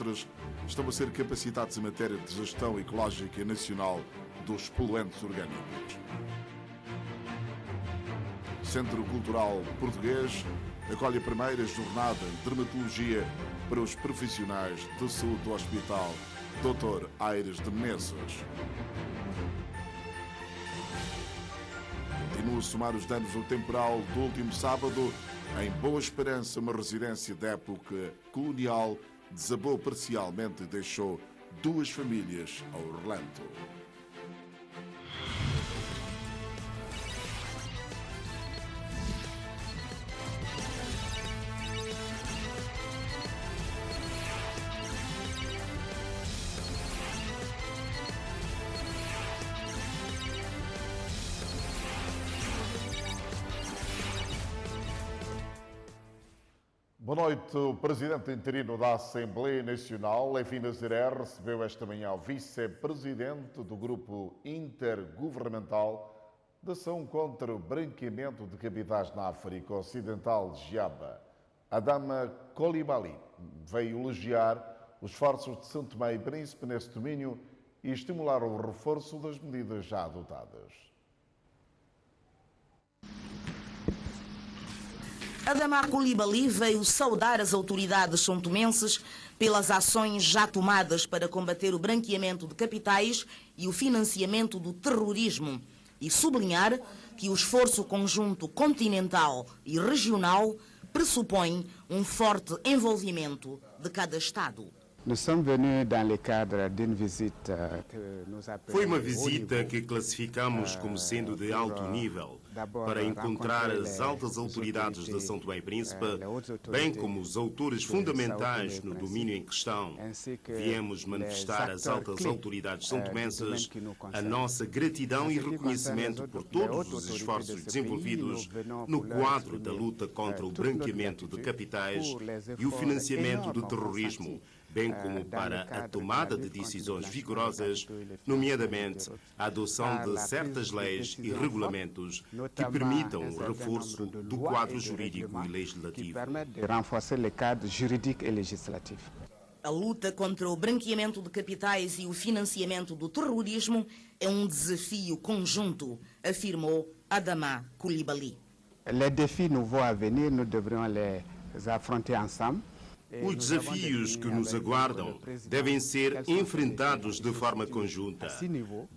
mestres estão a ser capacitados em matéria de gestão ecológica nacional dos poluentes orgânicos. Centro Cultural Português acolhe a primeira jornada de dermatologia para os profissionais de saúde do Hospital Dr. Aires de Menezes. Continua a somar os danos do temporal do último sábado. Em Boa Esperança, uma residência da época colonial desabou parcialmente e deixou duas famílias ao relento. Boa noite. O presidente interino da Assembleia Nacional, Levi Nazaré, recebeu esta manhã o vice-presidente do Grupo Intergovernamental de Ação contra o Branqueamento de Capitais na África Ocidental de Giaba. Adama Colibali veio elogiar os esforços de São Tomé e Príncipe nesse domínio e estimular o reforço das medidas já adotadas. Adamar Coulibaly veio saudar as autoridades sontomenses pelas ações já tomadas para combater o branqueamento de capitais e o financiamento do terrorismo e sublinhar que o esforço conjunto continental e regional pressupõe um forte envolvimento de cada Estado. Foi uma visita que classificamos como sendo de alto nível para encontrar as altas autoridades de São Tomé e Príncipe, bem como os autores fundamentais no domínio em questão. Viemos manifestar às altas autoridades são tomenses a nossa gratidão e reconhecimento por todos os esforços desenvolvidos no quadro da luta contra o branqueamento de capitais e o financiamento do terrorismo bem como para a tomada de decisões vigorosas, nomeadamente a adoção de certas leis e regulamentos que permitam o reforço do quadro jurídico e legislativo. A luta contra o branqueamento de capitais e o financiamento do terrorismo é um desafio conjunto, afirmou Adama Coulibaly. Les défis nouveaux à venir, nous devrions les affronter ensemble. Os desafios que nos aguardam devem ser enfrentados de forma conjunta.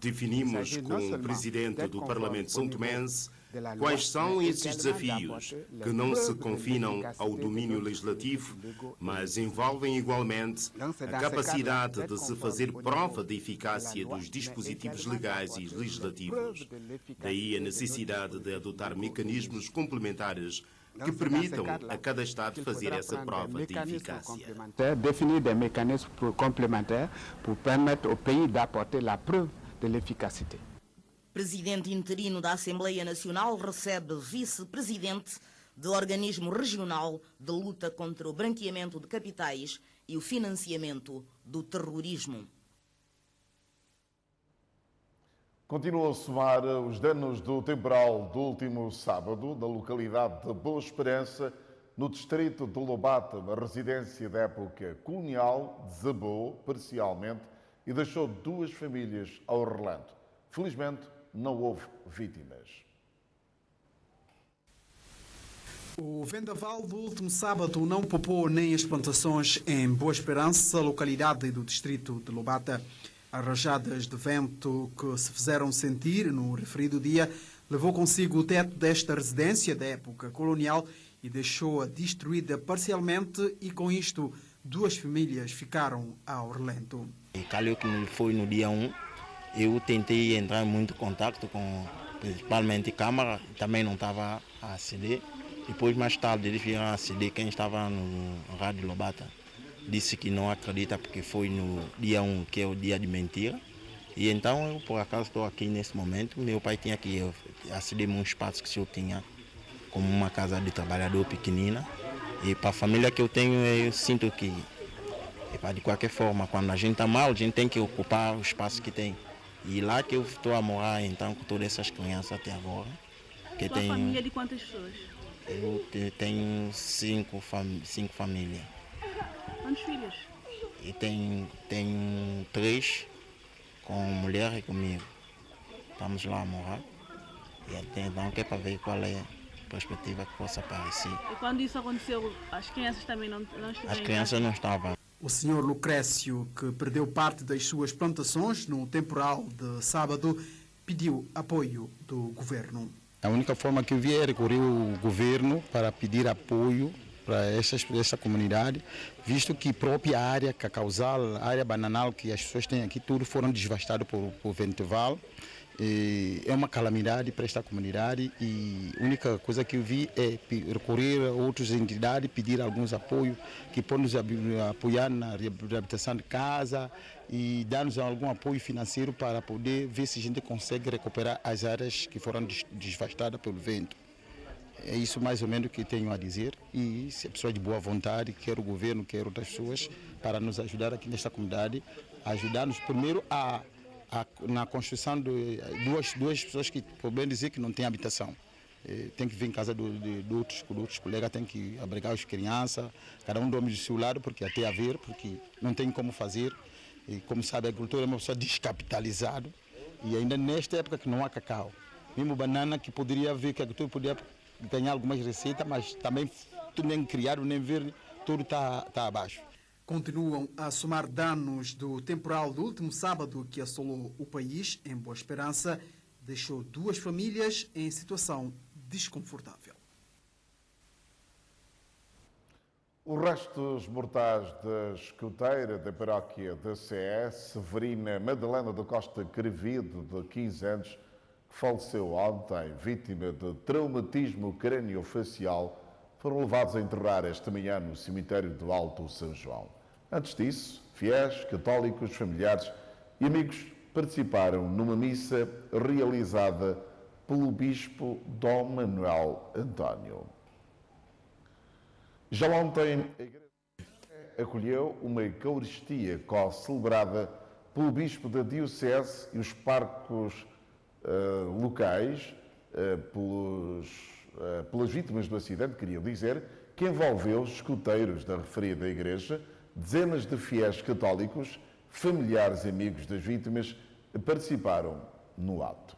Definimos com o presidente do Parlamento São Tomense quais são esses desafios, que não se confinam ao domínio legislativo, mas envolvem igualmente a capacidade de se fazer prova da eficácia dos dispositivos legais e legislativos. Daí a necessidade de adotar mecanismos complementares que permitam a cada Estado fazer essa prova de eficácia. Definir des mécanismes complémentaires pour permettre au pays d'apporter la preuve de l'efficacité. Presidente interino da Assembleia Nacional recebe vice-presidente do organismo regional de luta contra o branqueamento de capitais e o financiamento do terrorismo. Continua a somar os danos do temporal do último sábado na localidade de Boa Esperança, no distrito de Lobata, uma residência da época colonial, desabou parcialmente e deixou duas famílias ao relento. Felizmente, não houve vítimas. O vendaval do último sábado não poupou nem as plantações em Boa Esperança, localidade do distrito de Lobata. As rajadas de vento que se fizeram sentir no referido dia levou consigo o teto desta residência da época colonial e deixou-a destruída parcialmente e com isto duas famílias ficaram ao relento. E calhou que foi no dia 1, eu tentei entrar em muito contato com principalmente Câmara, também não estava a aceder. Depois mais tarde eles vieram a aceder quem estava no Rádio Lobata disse que não acredita porque foi no dia 1, que é o dia de mentira. E então eu por acaso estou aqui nesse momento. Meu pai tinha que aceder um espaço que eu tinha, como uma casa de trabalhador pequenina. E para a família que eu tenho, eu sinto que, de qualquer forma, quando a gente está mal, a gente tem que ocupar o espaço que tem. E lá que eu estou a morar, então, com todas essas crianças até agora. Que Tua tenho, família de quantas pessoas? Eu tenho cinco, fam cinco famílias. Quantos filhos? e tem, tem três com mulher e comigo. Estamos lá a morar. E até então que é para ver qual é a perspectiva que possa aparecer. E quando isso aconteceu, as crianças também não, não estiveram As crianças não estavam. O senhor Lucrécio, que perdeu parte das suas plantações no temporal de sábado, pediu apoio do governo. A única forma que eu vi é recorrer ao governo para pedir apoio para essa, essa comunidade, visto que própria área cacauzal, área bananal que as pessoas têm aqui, tudo foram devastados por, por venteval. E é uma calamidade para esta comunidade e a única coisa que eu vi é recorrer a outras entidades, pedir alguns apoios que podem nos apoiar na reabilitação de casa e dar-nos algum apoio financeiro para poder ver se a gente consegue recuperar as áreas que foram devastadas pelo vento. É isso mais ou menos que tenho a dizer e se a pessoa de boa vontade, quer o governo, quer outras pessoas, para nos ajudar aqui nesta comunidade, ajudar-nos primeiro a a, na construção de duas, duas pessoas que, por bem dizer, que não têm habitação. Eh, tem que vir em casa do, de, de, outros, de outros colegas, tem que abrigar as crianças, cada um dorme do seu lado, porque até haver, porque não tem como fazer. E como sabe, a agricultura é uma pessoa descapitalizada e ainda nesta época que não há cacau. Mesmo banana que poderia ver que a agricultura poderia ganhar algumas receitas, mas também tudo nem criado, nem ver, tudo está tá abaixo continuam a somar danos do temporal do último sábado que assolou o país, em Boa Esperança, deixou duas famílias em situação desconfortável. Os restos mortais da escuteira da paróquia da CE, Severina Madalena da Costa Crevido, de 15 anos, faleceu ontem, vítima de traumatismo craniofacial, foram levados a enterrar esta manhã no cemitério do Alto São João. Antes disso, fiéis, católicos, familiares e amigos participaram numa missa realizada pelo Bispo Dom Manuel António. Já ontem, a Igreja acolheu uma Eucaristia co-celebrada pelo Bispo da Diocese e os parcos uh, locais, uh, pelos, uh, pelas vítimas do acidente, queria dizer, que envolveu os escuteiros da referida Igreja, dezenas de fiéis católicos, familiares e amigos das vítimas participaram no ato.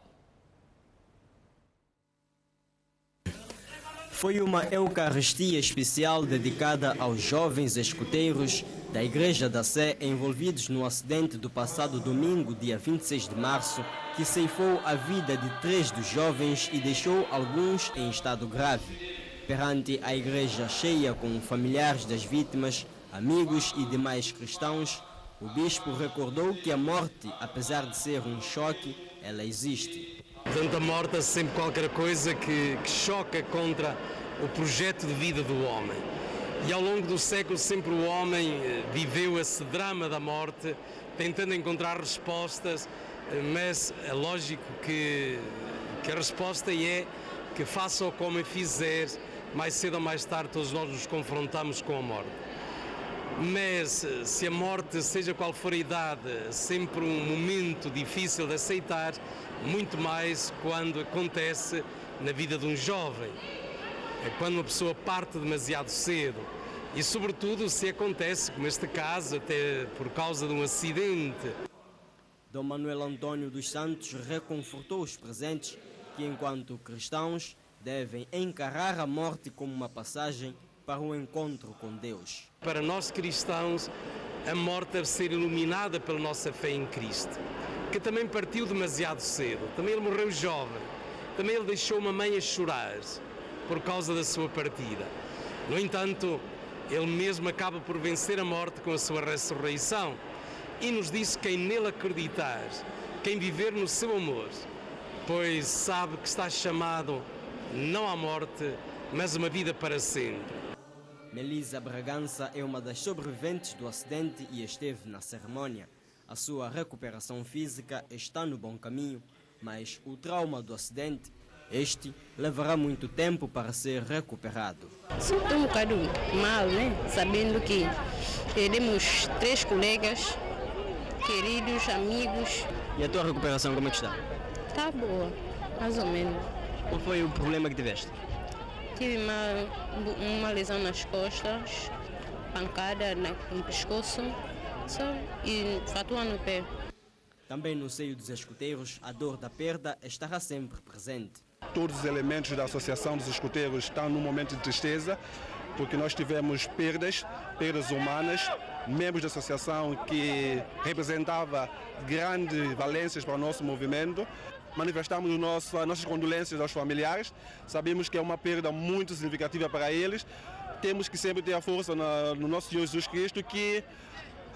Foi uma Eucaristia especial dedicada aos jovens escuteiros da Igreja da Sé envolvidos no acidente do passado domingo, dia 26 de março, que ceifou a vida de três dos jovens e deixou alguns em estado grave. Perante a igreja cheia com familiares das vítimas, amigos e demais cristãos, o bispo recordou que a morte, apesar de ser um choque, ela existe. Portanto, a morte é sempre qualquer coisa que, que choca contra o projeto de vida do homem. E ao longo do século, sempre o homem eh, viveu esse drama da morte, tentando encontrar respostas, eh, mas é lógico que, que a resposta é que faça o como fizer, mais cedo ou mais tarde todos nós nos confrontamos com a morte mas se a morte, seja qual for a idade, sempre um momento difícil de aceitar, muito mais quando acontece na vida de um jovem. É quando uma pessoa parte demasiado cedo. E, sobretudo, se acontece, como este caso, até por causa de um acidente. Dom Manuel Antônio dos Santos reconfortou os presentes que, enquanto cristãos, devem encarar a morte como uma passagem para o encontro com Deus. Para nós cristãos, a morte deve ser iluminada pela nossa fé em Cristo, que também partiu demasiado cedo, também ele morreu jovem, também ele deixou uma mãe a chorar por causa da sua partida. No entanto, ele mesmo acaba por vencer a morte com a sua ressurreição e nos disse quem nele acreditar, quem viver no seu amor, pois sabe que está chamado não à morte, mas uma vida para sempre. Melisa Bragança é uma das sobreviventes do acidente e esteve na cerimônia. A sua recuperação física está no bom caminho, mas o trauma do acidente, este, levará muito tempo para ser recuperado. Sinto um bocado mal, né? Sabendo que perdemos três colegas, queridos, amigos. E a tua recuperação como é que está? Está boa, mais ou menos. Qual foi o problema que tiveste? Tive uma, uma lesão nas costas, pancada no pescoço Só e fatua no pé. Também no seio dos escuteiros, a dor da perda estará sempre presente. Todos os elementos da Associação dos Escuteiros estão num momento de tristeza, porque nós tivemos perdas, perdas humanas, membros da associação que representava grandes valências para o nosso movimento. Manifestamos nossa, nossas condolências aos familiares, sabemos que é uma perda muito significativa para eles. Temos que sempre ter a força no, no nosso Jesus Cristo, que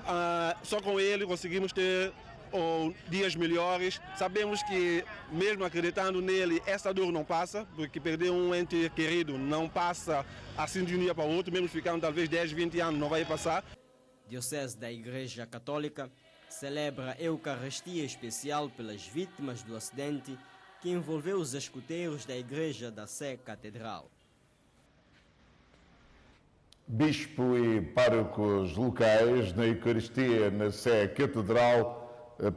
ah, só com ele conseguimos ter ou dias melhores. Sabemos que, mesmo acreditando nele, essa dor não passa, porque perder um ente querido não passa assim de um dia para o outro, mesmo ficando talvez 10, 20 anos, não vai passar. Diocese da Igreja Católica celebra a Eucaristia especial pelas vítimas do acidente que envolveu os escuteiros da Igreja da Sé Catedral. Bispo e párocos locais na Eucaristia na Sé Catedral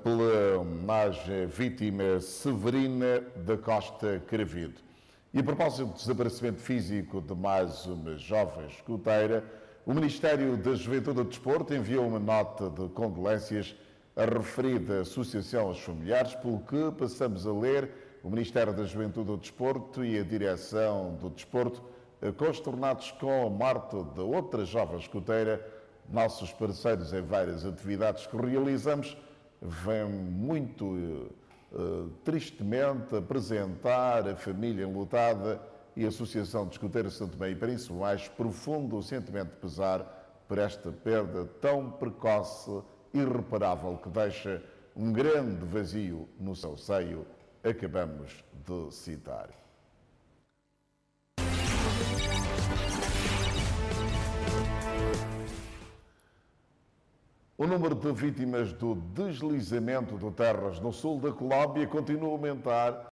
pela homenagem vítima Severina da Costa Cravido. E a propósito do desaparecimento físico de mais uma jovem escuteira, o Ministério da Juventude e Desporto enviou uma nota de condolências à referida associação aos familiares, pelo que passamos a ler o Ministério da Juventude e Desporto e a Direção do Desporto consternados com a morte da outra jovem escuteira, nossos parceiros em várias atividades que realizamos, vem muito uh, tristemente apresentar a família enlutada e a Associação de Escuteiros Santo Meio e Príncipe mais profundo sentimento de pesar por esta perda tão precoce e irreparável que deixa um grande vazio no seu seio, acabamos de citar. O número de vítimas do deslizamento de terras no sul da Colômbia continua a aumentar